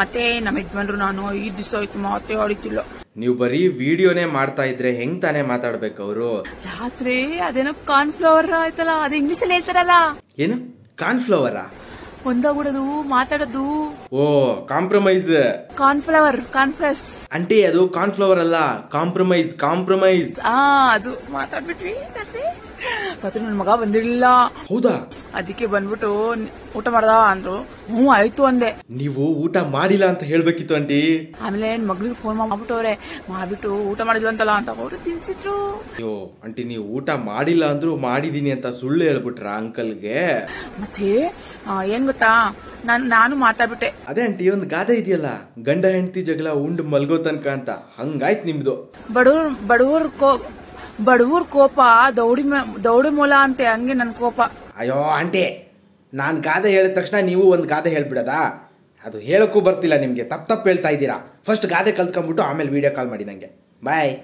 ಮತ್ತೆ ನಮ್ಮ ಯಜಮಾನ್ರು ನಾನು ಐದು ದಿವಸ ಆಯ್ತು ಮಾತೇ ಆಡಿತಿಲ್ಲ ನೀವು ಬರೀ ವಿಡಿಯೋನೇ ಮಾಡ್ತಾ ಇದ್ರೆ ಹೆಂಗ್ ತಾನೇ ಮಾತಾಡ್ಬೇಕು ಅವರು? ರಾತ್ರಿ ಅದೇನೋ ಕಾರ್ನ್ಫ್ಲವರ್ ಆಯ್ತಲ್ಲ ಅದು ಇಂಗ್ಲಿಷ್ ಅಲ್ಲಿ ಹೇಳ್ತಾರಲ್ಲ. ಏನು? ಕಾರ್ನ್ಫ್ಲವರಾ ಒಂದಾಗ್ಬಿಡೋದು ಮಾತಾಡೋದು. ಓ ಕಾಂಪ್ರಮೈಸ್ ಕಾರ್ನ್ಫ್ಲವರ್ ಕಾರ್ನ್ಫ್ಲಸ್ ಅಂಟಿ ಅದು ಕಾರ್ನ್ಫ್ಲವರ್ ಅಲ್ಲ ಕಾಂಪ್ರಮೈಸ್ ಕಾಂಪ್ರಮೈಸ್ ಆ ಅದು ಮಾತಾಡ್ಬಿಟ್ವಿ ಮತ್ತೆ. ರಾತ್ರಿ ನನ್ ಮಗ ಬಂದಿರ್ಲಿಲ್ಲ. ಹೌದಾ? ಅದಕ್ಕೆ ಬಂದ್ಬಿಟ್ಟು ಊಟ ಮಾಡ್ದ ಅಂದ್ರು. ಹ್ಞೂ ಆಯ್ತು ಅಂದೆ. ನೀವು ಊಟ ಮಾಡಿಲ್ಲ ಅಂತ ಹೇಳ್ಬೇಕಿತ್ತು ಆಂಟಿ ಆಮೇಲೆ ಮಗಳಿಗೆ ಫೋನ್ ಮಾಡ್ಬಿಟ್ಟವ್ರೆ ಮಾಡ್ಬಿಟ್ಟು ಊಟ ಮಾಡಿದ್ವಿ ಅಂತಲ್ಲ ಅಂತ ಅವರು ತಿನ್ಸಿದ್ರು. ಅಯ್ಯೋ ಆಂಟಿ ನೀವು ಊಟ ಮಾಡಿಲ್ಲ ಅಂದ್ರು ಮಾಡಿದೀನಿ ಅಂತ ಸುಳ್ಳು ಹೇಳ್ಬಿಟ್ರ ಅಂಕಲ್ಗೆ? ಮತ್ತೆ ಏನ್ ಗೊತ್ತಾ? ನಾನ್ ನಾನು ಮಾತಾಡ್ಬಿಟ್ಟೆ. ಅದೇ ಆಂಟಿ ಒಂದು ಗಾದೆ ಇದೆಯಲ್ಲ ಗಂಡ ಹೆಂಡತಿ ಜಗಳ ಉಂಡು ಮಲ್ಗೋ ತನಕ ಅಂತ. ಹಂಗಾಯ್ತು ನಿಮ್ದು. ಬಡವ್ರ ಬಡವ್ರ ಕೋ ಬಡವ್ರ ಕೋಪ ದೌಡಿ ದೌಡಿ ಮೂಲ ಅಂತೆ ಹಂಗೆ ನನ್ನ ಕೋಪ. ಅಯ್ಯೋ, ಆಂಟಿ, ನಾನು ಗಾದೆ ಹೇಳಿದ ತಕ್ಷಣ ನೀವು ಒಂದು ಗಾದೆ ಹೇಳ್ಬಿಡೋದಾ? ಅದು ಹೇಳೋಕ್ಕೂ ಬರ್ತಿಲ್ಲ ನಿಮಗೆ, ತಪ್ಪು ತಪ್ಪು ಹೇಳ್ತಾ ಇದ್ದೀರಾ? ಫಸ್ಟ್ ಗಾದೆ ಕಲ್ತ್ಕೊಂಬಿಟ್ಟು ಆಮೇಲೆ ವಿಡಿಯೋ ಕಾಲ್ ಮಾಡಿ ನನಗೆ ಬಾಯ್